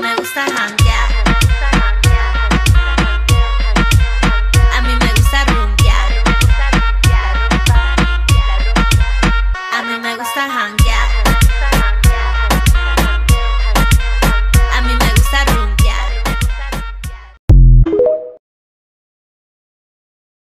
me gusta janguear.